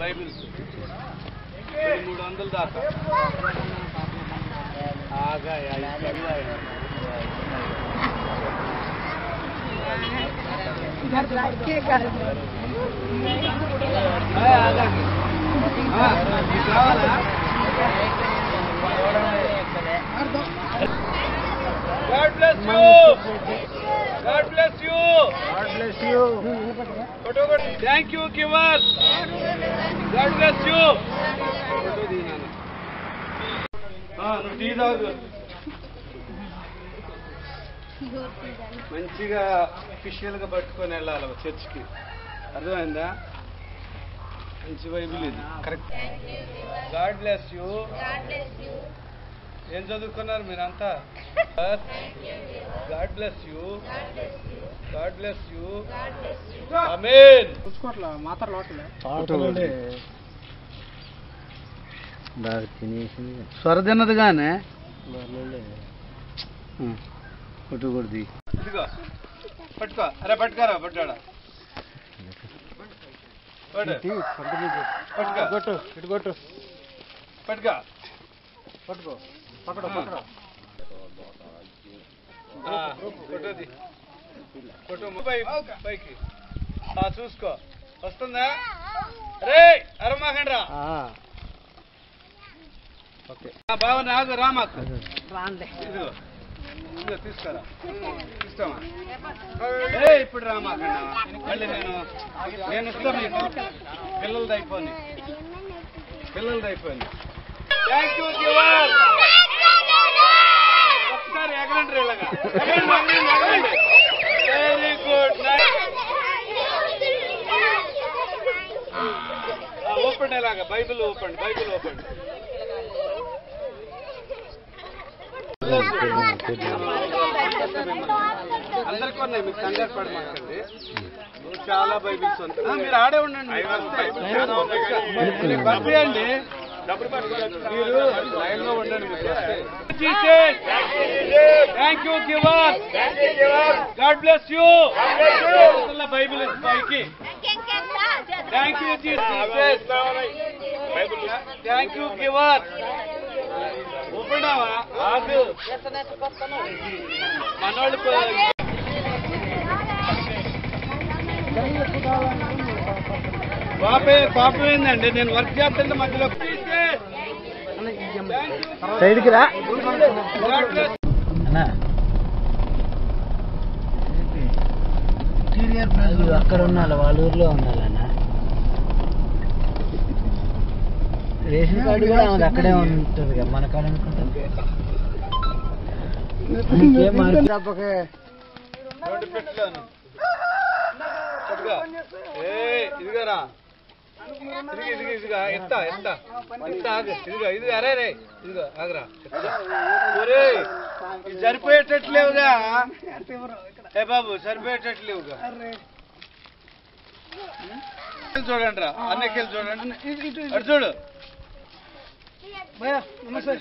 ఇప్పుడు బైబిల్స్ ఇప్పుడు మూడు వందల దాకా ఆగా God bless you. God bless you. God bless you. Thank you. God bless నువ్వు టీ తాగు. మంచిగా అఫీషియల్గా పట్టుకొని వెళ్ళాలి చర్చ్కి. అర్థమైందా? మంచి బైబిల్ ఇది. కరెక్ట్ గాడ్ బ్లెస్ యూ ఏం చదువుకున్నారు మీరంతా? God bless you God bless you amen చూసుకోవట్లా? మాత్రం లోట్లే పాటలు బాగా తినేసింది. స్వరదిన్నదిగానే మళ్ళీ కొట్టు కొడుది ఇదిగో. పట్టుకో. అరే పట్టుకోరా పట్టాడా పట్టు పట్టుకో. కొట్టు ఇటు కొట్టు. పట్టుకో పట్టుకో. పక్కన పక్కన కొట్టుది. కొట్టు పై పైకి. ఆ, చూసుకో. వస్తుందా? రే అరమాకండి రా ఓకే బావ నాకు రామాకు తీసుకురా. ఇస్తామా ఇప్పుడు రామాకండి మళ్ళీ నేను నేను ఇస్తాను మీకు. పిల్లలది అయిపోయింది. పిల్లలది అయిపోయింది. Thank you very good open Bible open Bible open. అందరికీ ఉన్నాయి మీకు కంగారు పడమాకండి చాలా బైబిల్స్ ఆ, మీరు ఆడే ఉండండి. మీకు పంపించండి మీరు లైన్లో ఉండండి thank you giver God bless you Bible పైకి thank you Jesus thank you ఊపినావా ఆగు మనోళ్ళు పాపే పాపం ఏందండి? నేను వర్క్ చేస్తుంటే మధ్యలో సైడ్కి రా. God bless. అన్నా? అక్కడ ఉండాలి వాళ్ళ ఊర్లో ఉండాలన్నా? రేషన్ కార్డు కూడా ఆమెది అక్కడే ఉంటుంది కదా మన కాడ అనుకుంటా నీకేం మార్పు తప్పకే ఇదిగోరా. ఇదిగో ఇదిగో ఇదిగో ఎత్తా ఎత్తా. ఎత్తా ఆగు. ఇదిగో ఇదిగో అరే రే ఇదిగో ఆగరా ఇది సరిపోయేటట్లేవుగా ఏ బాబు సరిపోయేటట్లేవుగా చూడండి రా. అన్నకెళ్ళి చూడండి. అటు చూడు. నమస్తే.